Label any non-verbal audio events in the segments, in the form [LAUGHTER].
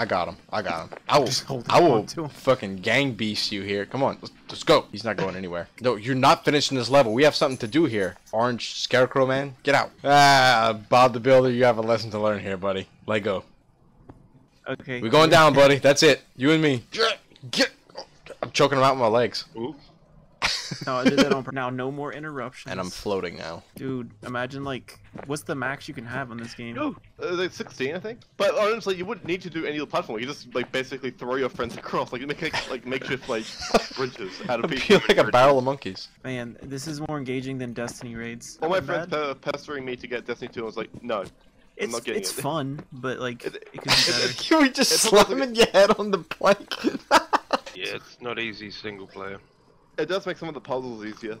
I got him. I got him. [LAUGHS] I will. I will on to him. fucking gang beast you here. Come on, let's, let's go. He's not going anywhere. No, you're not finishing this level. We have something to do here. Orange Scarecrow man, get out. Ah, Bob the Builder, you have a lesson to learn here, buddy. Let go. Okay. We're going down, buddy. That's it. You and me. Get. get. I'm choking him out with my legs, Ooh. [LAUGHS] No, I did that on now. No more interruptions. and I'm floating now. Dude, imagine like, what's the max you can have on this game? No, uh, like 16, I think. But honestly, you wouldn't need to do any of the platform. You just like basically throw your friends [LAUGHS] across, like make like, like makeshift like [LAUGHS] bridges out of I people. feel like a barrel of monkeys. Man, this is more engaging than Destiny raids. All my friends bad. pe- pestering me to get Destiny 2. I was like, no. it's not getting it's it. fun, but like It- it, could be better. Can we just It's slam almost like in your head on the plank? Yeah, it's not easy single player. It does make some of the puzzles easier.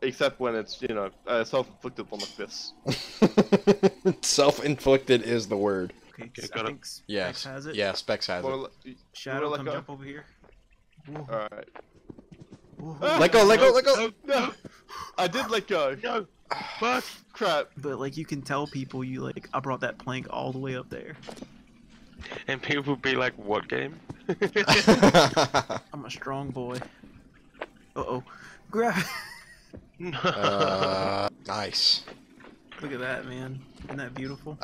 Except when it's, you know, uh, self-inflicted on like this. [LAUGHS] Self-inflicted is the word. Okay, Okay, I got it. think Specs Yes. has it. Yeah, Specs has Wanna it. Shadow, wanna come go? jump over here. Alright. whoa. Let go, let go, let go. No! I did let go. No! Fuck! Crap. But like you can tell people you like I brought that plank all the way up there. And people would be like, what game? [LAUGHS] I'm a strong boy. Uh oh. Grab. uh, nice. Look at that, man. Isn't that beautiful?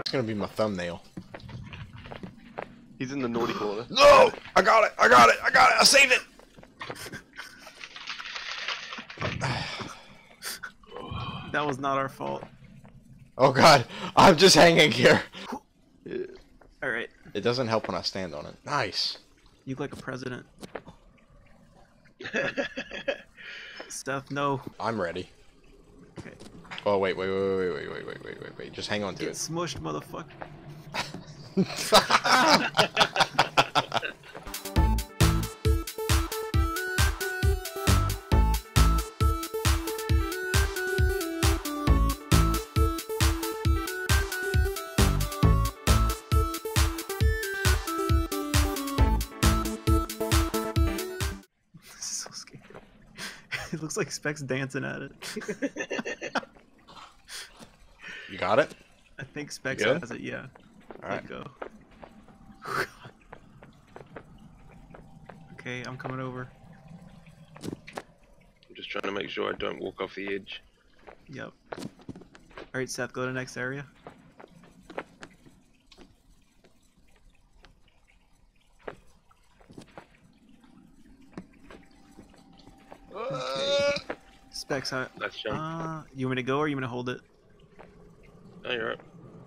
It's gonna be my thumbnail. He's in the naughty corner. No! I got it! I got it! I got it! I saved it! That was not our fault. Oh god, I'm just hanging here. Alright. It doesn't help when I stand on it. Nice. You look like a president. [LAUGHS] Steph, no. I'm ready. Okay. Oh wait, wait, wait, wait, wait, wait, wait, wait, wait, wait. Just hang on to Get it. smushed, motherfucker. [LAUGHS] [LAUGHS] looks like Specs dancing at it. [LAUGHS] you got it? I think Specs good? has it, yeah. Alright. Go. [LAUGHS] okay, I'm coming over. I'm just trying to make sure I don't walk off the edge. Yep. Alright, Seth, go to the next area. Specs, how, Let's jump. uh, you want me to go or you want to hold it? oh, you're up.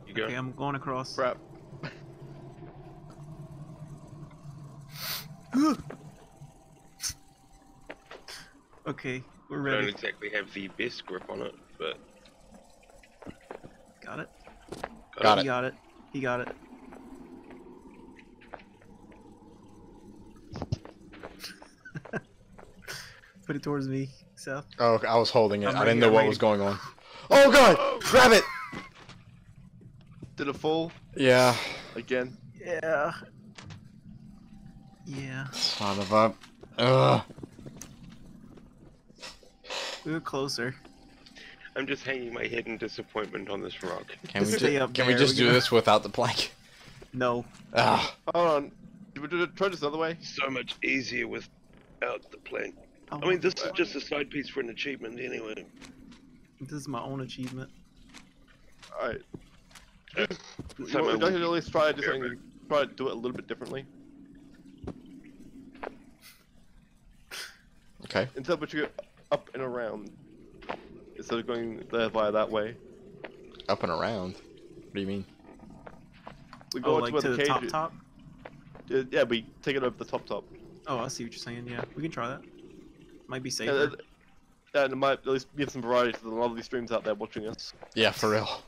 You go. Okay, I'm going across. Crap. [SIGHS] okay, we're I don't exactly have the best grip on it, but Got it. Got he it. He got it. He got it. Put it towards me, Seth. Oh, okay, I was holding it. I'm I didn't here, know what I'm was going on. Oh god! Grab it! Did it fall Yeah. again? Yeah. Yeah. Son of a. Ugh. We were closer. I'm just hanging my head in disappointment on this rock. Can we, ju- up can we just we're do gonna- this without the plank? No. Ah. Hold on. Did we it- try this another way? So much easier without the plank. Oh, I mean, this is just a side piece for an achievement anyway. this is my own achievement. Alright. That's You how want- my Don't you at least try to do Yeah. Try to do it a little bit differently. Okay. Instead of you go up and around. Instead of going there via that way. Up and around. What do you mean? We go Oh, to like where to the the top top? Yeah, we take it over the top top. Oh, I see what you're saying. Yeah, we can try that. Might be Yeah, safer. uh, yeah, and it might at least give some variety to the lovely streams out there watching us. Yeah, for real.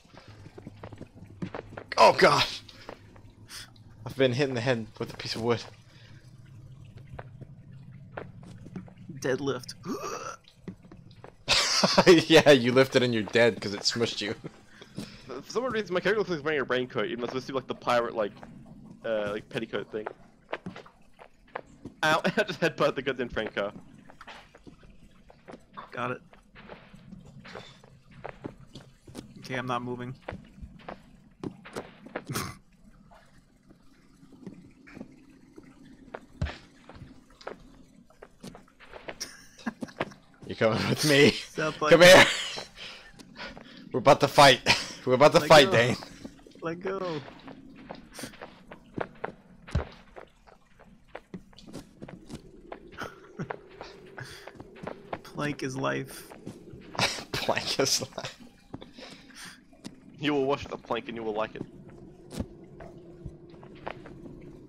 Oh god! I've been hitting the head with a piece of wood. Deadlift. [LAUGHS] yeah, you lifted and you're dead because it smushed you. For some reason, my character looks like he's wearing a raincoat, even though it's supposed to be like the pirate, like, uh, like petticoat thing. Ow! [LAUGHS] I just headbutt the goddamn train car. Got it. Okay, I'm not moving. You coming with me? Like, Come here. We're about to fight. We're about to fight, go. Dane. Let go. Plank is life. [LAUGHS] Plank is life. You will wash the plank and you will like it.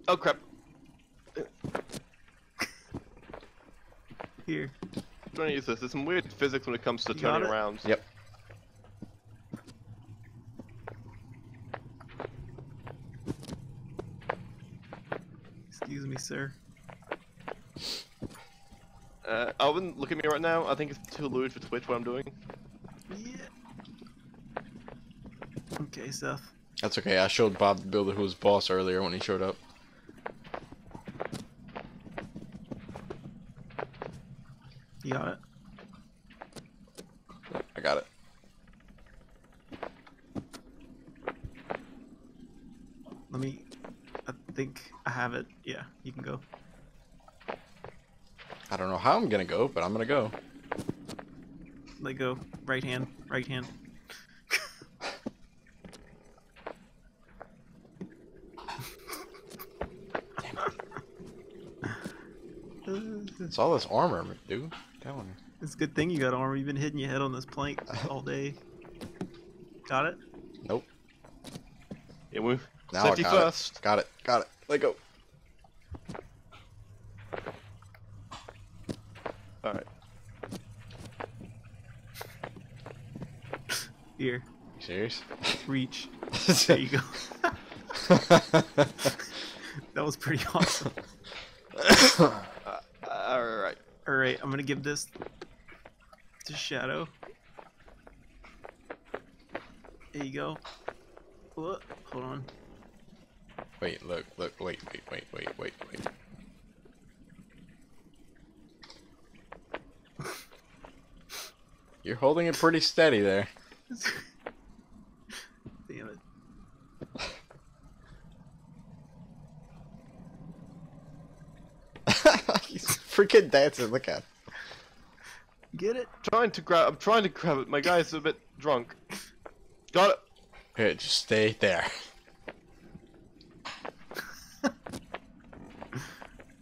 Oh crap. [LAUGHS] Here. I'm trying to use this. There's some weird physics when it comes to You turning it? around. Yep. Excuse me, sir. Uh, look at me right now. I think it's too lewd for Twitch what I'm doing. Yeah. Okay, Seth. That's okay. I showed Bob the Builder who was boss earlier when he showed up. You got it. I got it. Let me. I think I have it. Yeah, you can go. I don't know how I'm gonna go, but I'm gonna go. Let go. Right hand. Right hand. It's all this armor, dude. Telling you. It's a good thing you got armor. You've been hitting your head on this plank all day. Got it? Nope. Yeah, we Now safety I got first. it. Got it. Got it. Let go. All right. Here. You serious? Reach. [LAUGHS] There you go. [LAUGHS] That was pretty awesome. Uh, [COUGHS] all right. Alright, I'm gonna give this to Shadow. There you go. Whoa, hold on. wait, look, look, wait, wait, wait, wait, wait, wait. [LAUGHS] You're holding it pretty steady there. Damn it. He's freaking dancing. Look at. him. Get it? Trying to grab. I'm trying to grab it. My guy's a bit drunk. Got it. Here, just stay there. [LAUGHS]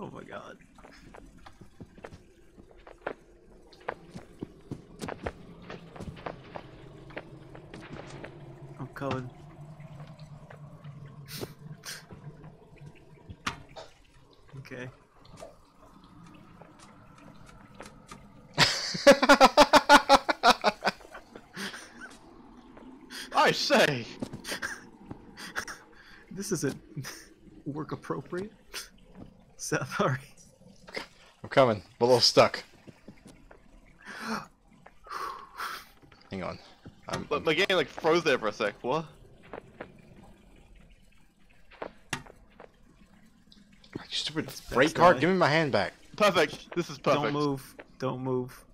Oh my god. I'm coming. okay. I say. [LAUGHS] This isn't [LAUGHS] work appropriate. [LAUGHS] Seth, sorry. I'm coming. I'm a little stuck. Hang on. I'm, But my game like froze there for a sec. What? you stupid freight car. Give me my hand back. Perfect. This is perfect. Don't move. Don't move.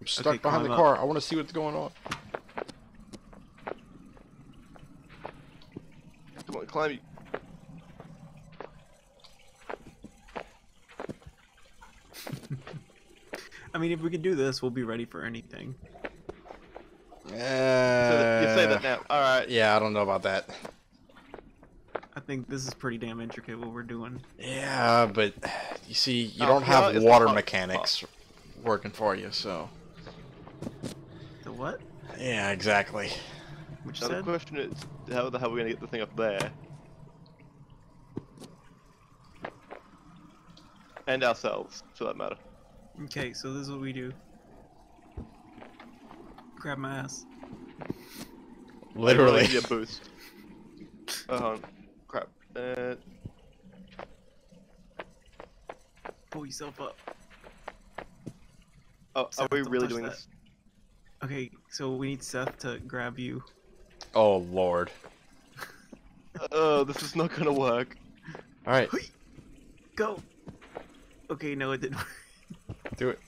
I'm stuck Okay, behind the climb up. car. I want to see what's going on. Come on, climb. [LAUGHS] I mean, if we can do this, we'll be ready for anything. So that- you say that now. All right. Yeah, I don't know about that. I think this is pretty damn intricate what we're doing. Yeah, but you see, you Oh, don't have it's water hot. mechanics working for you, so. The what? Yeah, exactly. Which Now the said? question is, how the hell are we gonna get the thing up there? And ourselves, for that matter. Okay, so this is what we do. Grab my ass. Literally. Give you a boost. Oh, [LAUGHS] hold crap. Uh, Pull yourself up. oh, are we really doing that. this? Okay, so we need Seth to grab you. Oh lord. Oh, this is not gonna work. All right, Go. Okay, no, it didn't. work. do it.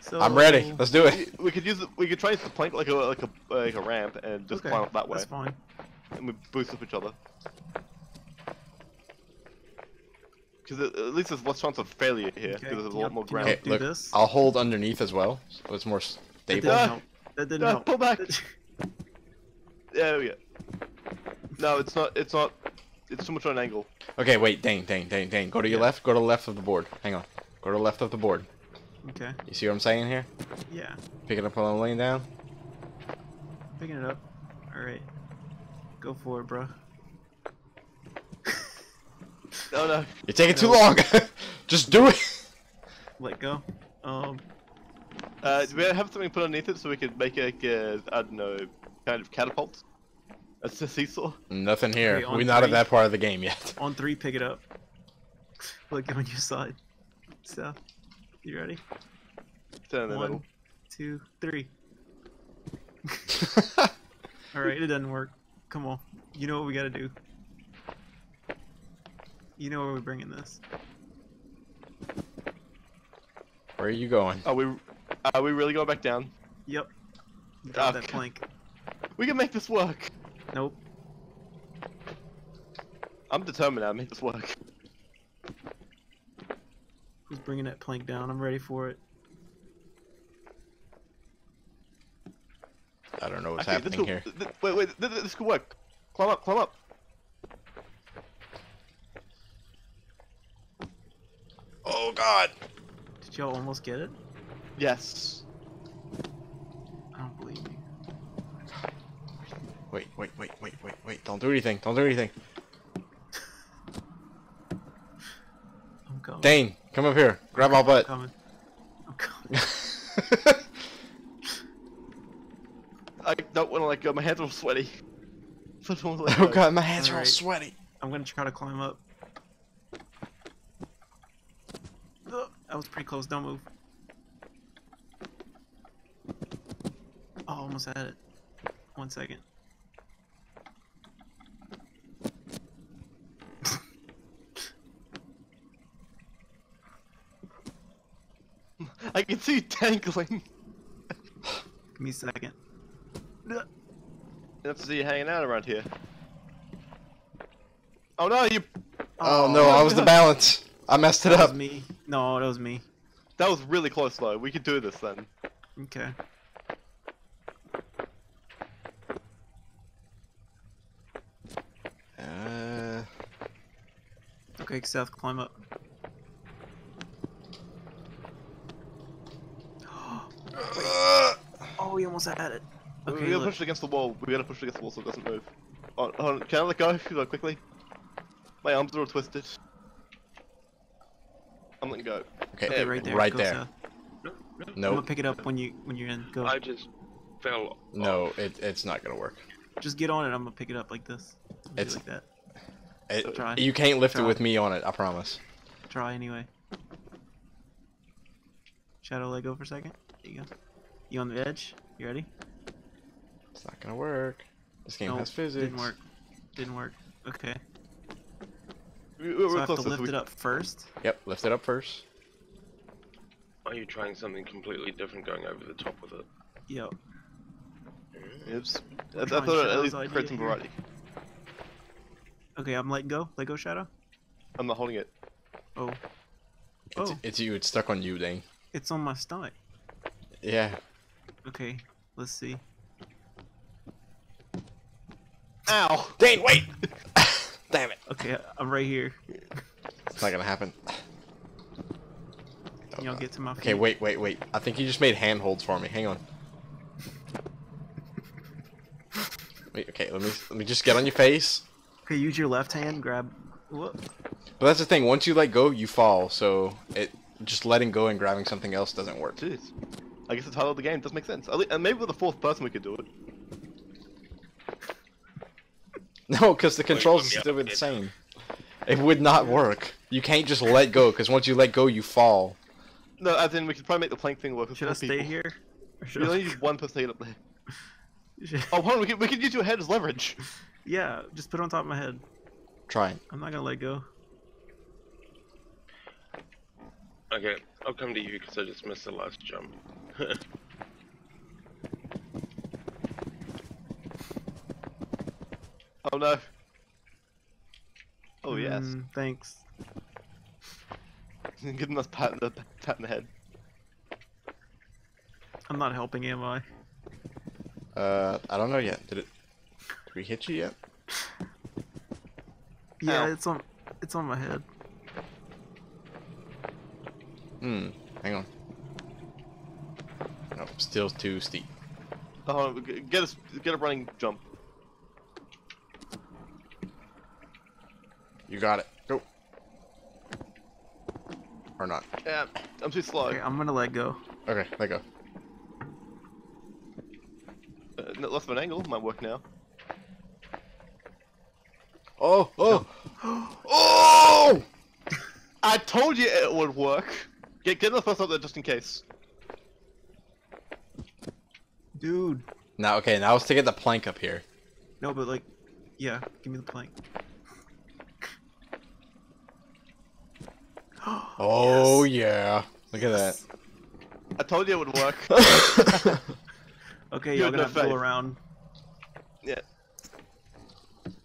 So I'm ready. Let's do it. We could use the, we could try the plank like a like a like a ramp and just okay, climb up that way, That's fine. and we boost up each other. Because at at least there's less chance of failure here because Okay, there's a lot you- more ground. Okay, do look, this? I'll hold underneath as well, so it's more stable. That stable. didn't Ah. help. That didn't No, help. pull back. [LAUGHS] There we go. No, it's not. It's not. It's too much on an angle. Okay, wait, Dang, dang, dang, dang. Go to your Yeah. left. Go to the left of the board. Hang on. Go to the left of the board. okay. You see what I'm saying here? Yeah. Pick it up while I'm laying down. Picking it up. All right. Go for it, bro. No, no. You're taking too long. [LAUGHS] Just do it. Let go. Um. Uh, do we have something put underneath it so we could make a, uh, I don't know, kind of catapult? A s- seesaw? Nothing here. Okay, We're not at that part of the game yet. [LAUGHS] On three, pick it up. Let go on your side. So, you ready? Stand in the One, middle. two, three. [LAUGHS] [LAUGHS] All right, it doesn't work. Come on. You know what we gotta do. You know where we're bringing this. Where are you going? Are we? Are we really going back down? Yep. Drop ah, that plank. We can make this work. Nope. I'm determined to make this work. Who's bringing that plank down? I'm ready for it. I don't know what's Okay, this happening could, here. th- th- wait, wait, th- th- this could work. Climb up, climb up. Oh God! Did y'all almost get it? Yes. I don't believe you. Wait, wait, wait, wait, wait, wait! Don't do anything! Don't do anything! I'm coming. Dane, come up here. Grab my I'm butt. coming. I'm coming. [LAUGHS] I don't want to let go. My hands are all sweaty. I [LAUGHS] don't wanna let oh go. God, my hands are all Alright. sweaty. I'm gonna try to climb up. Ugh, That was pretty close. Don't move. Oh, almost had it. One second. [LAUGHS] I can see you dangling. Give me a second. Ugh. That's to see you hanging out around here. Oh no, you. Oh, no, I was the balance. I messed it up. That was up. me. No, that was me. That was really close though. We could do this then. Okay. Uh, Okay, Seth, climb up. uh, Oh, we almost had it. we Okay, gotta look. push it against the wall. We gotta push it against the wall so it doesn't move. Oh, hold on. Can I let go? Go quickly. My arms are all twisted. I'm letting go. okay, Okay, right there. Right there. Seth. No, no. I'm gonna pick it up when you when you're in. Go. I just fell. no, off. it, it's not gonna work. Just get on it. I'm gonna pick it up like this. It's- like that. It, Try. you can't lift it with me on it. I promise. Try anyway. Shadow leg go for a second. There you go. You on the edge? You ready? It's not gonna work. This game Nope, has physics. Didn't work. Didn't work. Okay. We- We're, So I have to to lift We- it up first. Yep, lift it up first. Are you trying something completely different, going over the top with it? Yep. Oops. I, I trying thought at Shadow's least idea create some variety. Okay, I'm letting go. Let go, Shadow. I'm not holding it. Oh, It's, Oh. it's you. It's stuck on you, Dane. it's on my stomach. Yeah. Okay, let's see. Ow! Dane, wait! [LAUGHS] Damn it. Okay, I'm right here. It's not gonna happen. Y'all get to my feet? Okay, wait, wait, wait. I think you just made handholds for me. Hang on. [LAUGHS] Wait, okay, let me let me just get on your face. Okay, use your left hand. Grab. Whoop. But that's the thing. Once you let go, you fall. So it just letting go and grabbing something else doesn't work. Jeez. I guess the title of the game does make sense. At And uh, maybe with the fourth person we could do it. [LAUGHS] No, because the controls are still up the same. It would not work. You can't just let go, because once you let go, you fall. No, as in we could probably make the plank thing work Should I stay people. here? Or should We only I... need [LAUGHS] one person to get up there. [LAUGHS] Oh, hold on, we can, we can use your head as leverage. Yeah, just put it on top of my head. Try it. I'm not gonna let go. Okay. I'll come to you because I just missed the last jump. [LAUGHS] Oh no. Oh yes. Mm, thanks. [LAUGHS] Give him a pat in the pat in the head. I'm not helping, am I? Uh, I don't know yet. Did it? Did we hit you yet? Yeah, Ow. it's on. It's on my head. Hmm. Hang on. No, still too steep. Oh, g- get us get a running jump. You got it. Go. Or not. Yeah, I'm too slow. Okay, I'm gonna let go. Okay, let go. Uh, less of an angle might work now. Oh, oh, [GASPS] oh! I told you it would work. Get get the first up there just in case. Dude. Now, okay, now let's take the plank up here. No, but like, yeah, give me the plank. [GASPS] Oh yeah, look at that. [LAUGHS] I told you it would work. [LAUGHS] Okay, You y'all gonna no have to go around. yeah.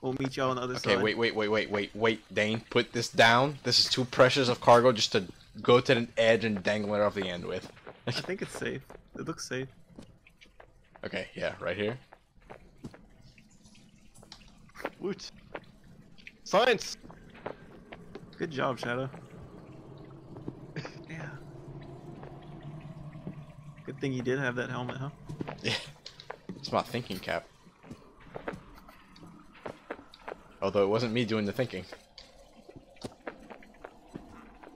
We'll meet y'all on the other Okay, side. wait, wait, wait, wait, wait, wait, Dane, put this down. This is too precious of cargo just to go to the edge and dangle it off the end with. I think it's safe. It looks safe. Okay, yeah, right here. Woot. Science. Good job, Shadow. [LAUGHS] yeah. Good thing you did have that helmet, huh? Yeah, it's my thinking cap. Although it wasn't me doing the thinking.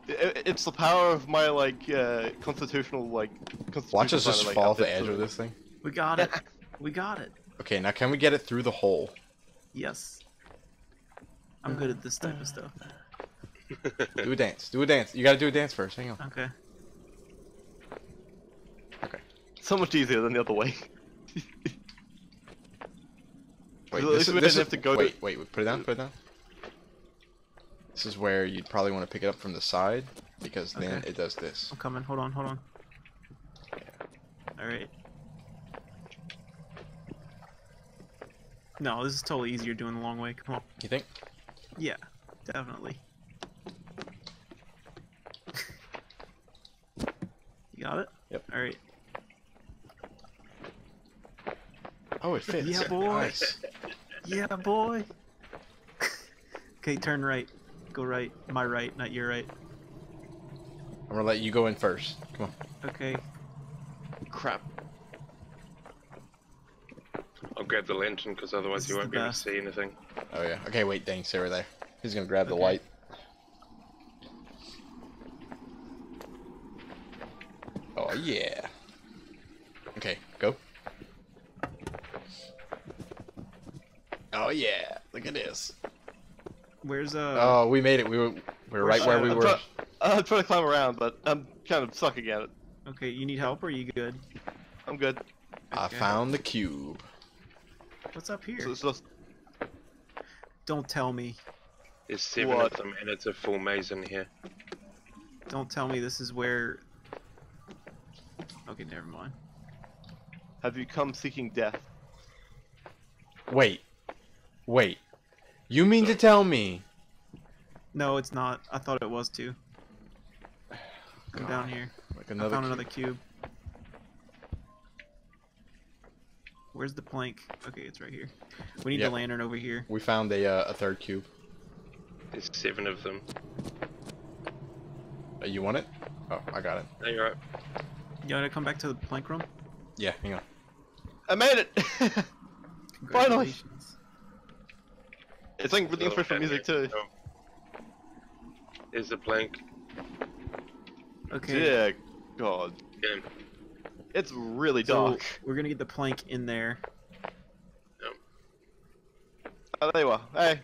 I- I- It's the power of my like uh, constitutional like. Constitutional Watch us just like, fall off the edge of this thing. We got it. [LAUGHS] we got it. Okay, now can we get it through the hole? Yes. I'm good at this type of stuff. Do a dance. Do a dance. You gotta do a dance first. Hang on. Okay. Okay. So much easier than the other way. Wait, At this is, we this didn't is, have to go to- wait, wait, wait, put it down, put it down. This is where you'd probably want to pick it up from the side, because then it does this. I'm coming. Hold on, hold on. Yeah. Alright. No, this is totally easier doing the long way. Come on. You think? Yeah, definitely. you got it? Yep. Alright. Oh, it fits. Yeah, boy. Nice. Yeah, boy. okay, turn right. Go right. My right, not your right. I'm gonna let you go in first. Come on. Okay. Crap. I'll grab the lantern because otherwise This you won't be able to see anything. Oh yeah. Okay, wait, dang, stay right there. He's gonna grab the light. Oh yeah. Okay, go. Oh yeah, look at this. Where's uh? Oh, we made it. We were we were right where we I'm were. try- I'm trying to climb around, but I'm kind of sucking at it. Okay, you need help or you good? I'm good. I Okay. found the cube. What's up here? So it's just Don't tell me. There's seven What? of them and it's a full maze in here. Don't tell me this is where. Okay, never mind. have you come seeking death? Wait, wait. You mean to tell me? No, it's not. I thought it was too. Come down here. Like I found cube. another cube. Where's the plank? Okay, it's right here. We need Yep. the lantern over here. We found a uh, a third cube. There's seven of them. Uh, you want it? Oh, I got it. No, you're right. You gotta come back to the plank room. Yeah, hang on. I made it. [LAUGHS] Finally. It's like really Little official music too. Oh. There's the plank. Okay. Dear God, Yeah. It's really So dark. we're gonna get the plank in there. Oh, there you are. Hey.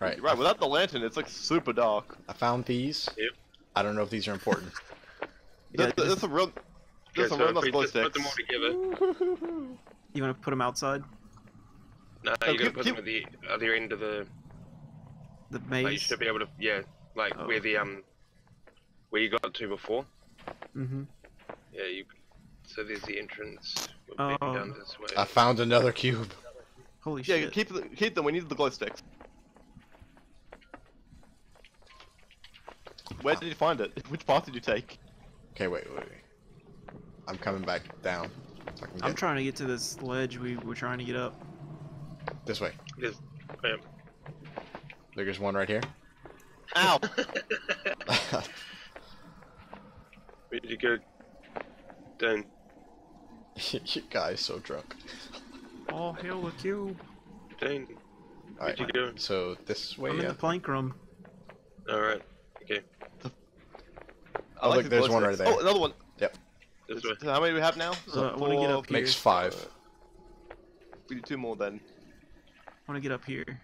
Right. Right, without the lantern, it's like super dark. I found these. Yep. I don't know if these are important. [LAUGHS] Yeah, That's, that's just- a real. Okay, There's some so real if nice glow just put them all together, [LAUGHS] You wanna put them outside? No, No, you gotta put keep- them at the other end of the. The Like, you should be able to. Yeah, like Oh. where the um, where you got to before. Mm-hmm. Yeah, you. So there's the entrance. We'll Oh. down this way. I found another cube. Holy Yeah, shit. keep the, keep them. We need the glow sticks. Where did you find it? [LAUGHS] Which path did you take? Okay, wait, wait, wait. I'm coming back down. So I can I'm get trying to get to this ledge we were trying to get up. this way. There's. Um, There's one right here. Ow! [LAUGHS] Where'd you go? Down. [LAUGHS] you guys so drunk. Oh, hell, the cube. Down. Alright, Where'd you go? so this way, I'm in yeah. the plank room. Alright. Okay. I Oh, like look, the there's one right there. Oh, another one. Yep. This way. So how many do we have now? Uh, I wanna get up here. Makes five. We need two more then. I want to get up here.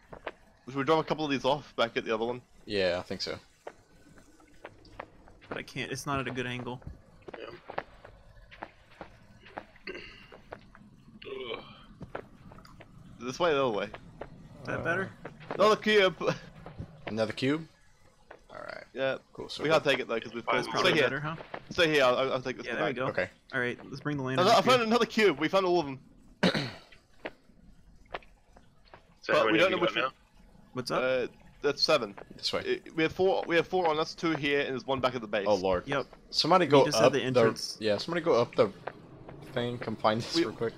Should we drop a couple of these off back at the other one? Yeah, I think so. But I can't. It's not at a good angle. Ugh. This way, the other way. Is that better? Uh, another cube. [LAUGHS] Another cube. All right, yeah, cool. So we can't take it though because we've That's That's Stay probably here. better, huh? Stay here. I'll, I'll take this. Yeah, one. there we go. Okay. All right, let's bring the lantern. I, I found another cube. We found all of them. [COUGHS] So But we don't know which got now? What's up? Uh, that's seven. This way. Uh, We have four. We have four on us. Two here, and there's one back at the base. Oh lord. yep. Somebody go just up the entrance. Yeah, somebody go up the thing. Come find this We- real quick.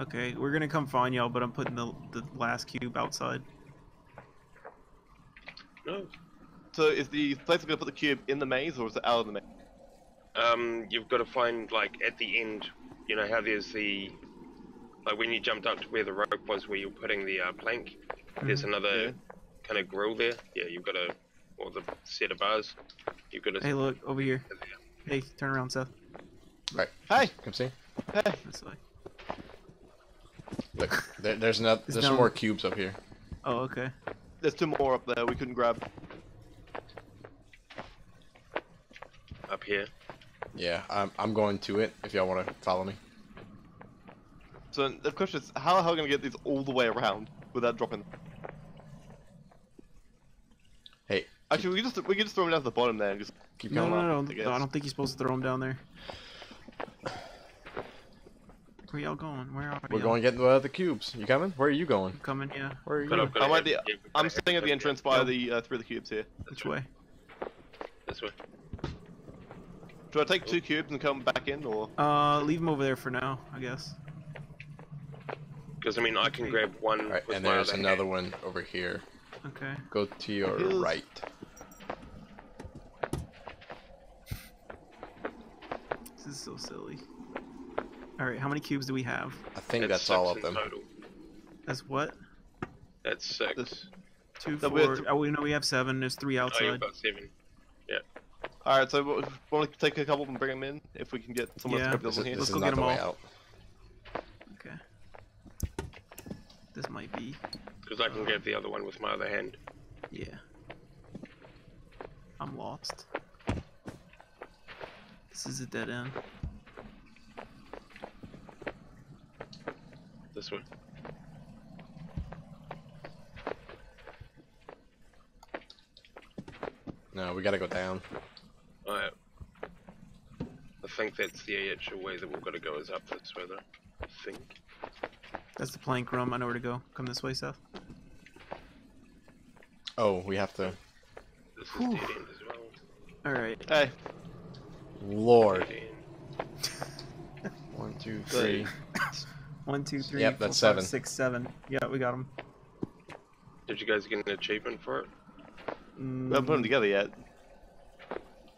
Okay, we're gonna come find y'all, but I'm putting the the last cube outside. No. So is the place gonna put the cube in the maze, or is it out of the maze? Um, you've got to find like at the end. You know how there's the like when you jumped up to where the rope was, where you're putting the uh, plank. There's another Yeah. kind of grill there. Yeah, you've got a or the set of bars. You've got to. Hey, look over here. Hey, turn around, Seth. Right. Hey, Come see. hey. This way. Look, there, there's another. It's There's down. some more cubes up here. Oh, okay. There's two more up there. We couldn't grab. up here. Yeah, I'm I'm going to it. If y'all want to follow me. So the question is, how the hell are we gonna get these all the way around without dropping? Hey, Actually, we can just we can just throw them down to the bottom there and just. keep No, going. no, no, I no. no I don't think you're supposed to throw them down there. Where y'all going? Where are we? We're y'all? going to get the other cubes. You coming? Where are you going? I'm coming, yeah. Where are you? But going? I've got I'm at the- have- yeah, we've I'm gotta staying at the entrance by Go. the uh, three of the cubes here. Which way? This way. Should I take two cubes and come back in, or Uh, leave them over there for now, I guess. Because I mean, I can grab one. All right, with and my there's other another hand. one over here. Okay. Go to your Here's- right. This is so silly. Alright, how many cubes do we have? I think That's that's, all of them. Total. That's what? That's six. This- Two, No, we four. th- Oh, we know we have seven. There's three oh, outside. you've got seven. all right? So we want to take a couple and bring them in if we can get someone Yeah. to grab This those is, in here. Let's is go not get the 'em way all. out. Okay. This might be. Because I can grab the other one with my other hand. Yeah. I'm lost. This is a dead end. This way. No, we gotta go down. Alright. I think that's the actual way that we've got to go is up this way though. I think. That's the plank room. I know where to go. Come this way, Seth. Oh, we have to. This is Whew. dead end as well. Alright. Hey, Lord. Dead [LAUGHS] end. One, two, three. One, two, three, Yep, that's five, seven. six, seven. Yeah, we got them. Did you guys get an achievement for it? Mm, we haven't put them together yet.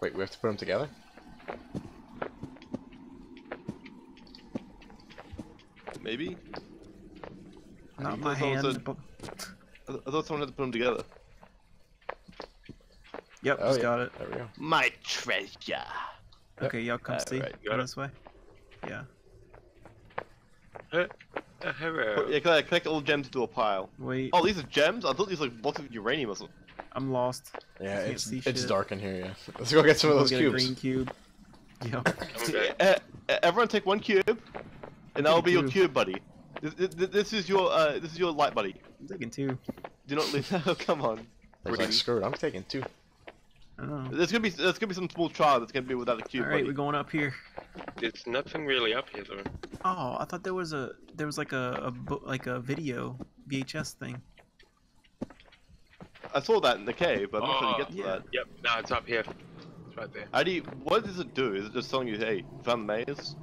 Wait, we have to put them together. Maybe. Not I my thought someone hands. said- but- I, I thought someone had to put them together. Yep, Oh, just yeah. got it. There we go. My treasure. Okay, y'all come see. Alright, got Come it. this way. Yeah. Uh, hello. Yeah, collect, collect all gems into a pile. Wait, Oh, these are gems? I thought these were like blocks of uranium or something. I'm lost. Yeah, Can't it's it's shit. dark in here. Yeah. Let's go get some of We'll those get cubes. a green cube. [LAUGHS] Yep. Okay. Uh, uh, everyone take one cube, and that will Take a be your cube. cube buddy. This, this, this is your uh, this is your light buddy. I'm taking two. Do not leave. [LAUGHS] oh, come on. I was like, Rudy. screw it, I'm taking two. I. There's gonna be there's gonna be some small child that's gonna be without a cube. All right, buddy. we're going up here. There's nothing really up here though. Oh, I thought there was a there was like a, a like a video VHS thing. I saw that in the cave, but I'm not sure you Oh, get to yeah. that. Yep, no, it's up here. It's right there. How do you? What does it do? Is it just telling you, hey, found the maze,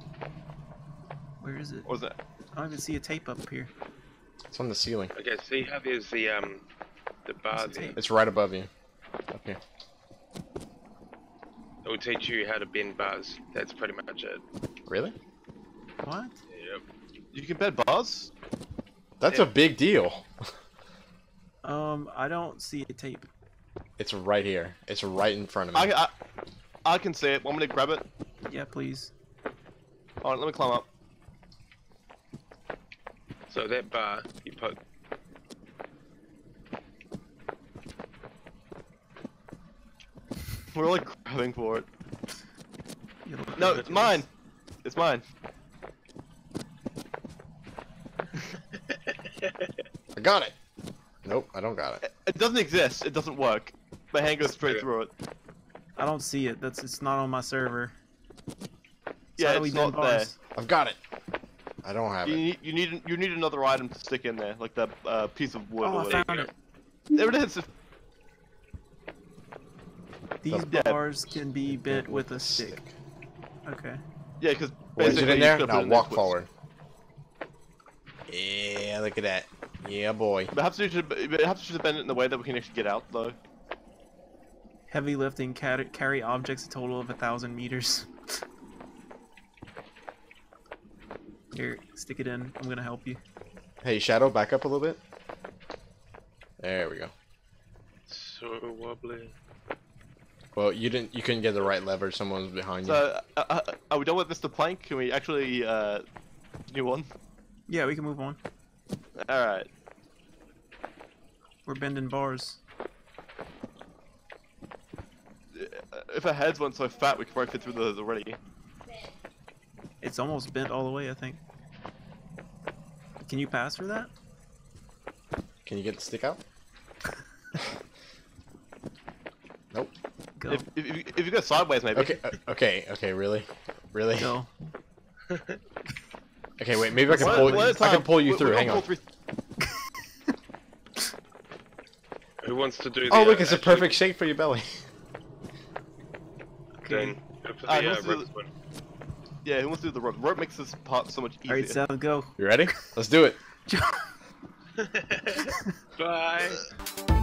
Where is it? or is it? I don't even see a tape up here. It's on the ceiling. Okay, so you have is the um the bar the there. It's right above you. Up here. It will teach you how to bend bars. That's pretty much it. Really? What? Yep. You can bend bars? That's Yeah. a big deal. Um, I don't see a tape. It's right here. It's right in front of me. I, I, I can see it. Want me to grab it? Yeah, please. Alright, let me climb up. So that bar you put We're like grabbing for it. No, it's mine. It's [LAUGHS] mine. I got it. Nope, I don't got it. It- It doesn't exist. It doesn't work. My hand goes straight through it. I don't see it. That's it's not on my server. So Yeah, we it's bend not there. I've got it. I don't have You it. need, you need you need another item to stick in there, like that uh, piece of wood. Oh, I found it. There it is. These Yeah. bars can be bent with a stick. Okay. Yeah, because What is it basically in you there? could've put Now there walk forward. Yeah, look at that. Yeah, boy. Perhaps you should perhaps you should bend it in a way that we can actually get out though. Heavy lifting carry objects a total of a thousand meters. Here, stick it in. I'm gonna help you. Hey, Shadow, back up a little bit. There we go. so wobbly. Well, you didn't. You couldn't get the right lever. Someone's was behind you. So, uh, uh, are we done with Mr. Plank? Can we actually uh, do one? Yeah, we can move on. All right. We're bending bars. Uh, If our heads weren't so fat, we could probably fit through those already. It's almost bent all the way, I think. Can you pass through that? Can you get the stick out? [LAUGHS] nope. Go. If, if, if, you, go sideways, maybe. Okay. uh, okay. Okay. Really? Really? No. [LAUGHS] Okay. Wait. Maybe I can One- pull. one at a I can pull you We- through. we're Hang on. through- [LAUGHS] Who wants to do the Oh, look! uh, It's a actually- perfect shape for your belly. Okay. Then go for the uh, what's the- ropes one. Yeah, who wants to do the rope? Rope makes this part so much easier. Alright, Sal, go. You ready? Let's do it. [LAUGHS] [LAUGHS] Bye. [LAUGHS]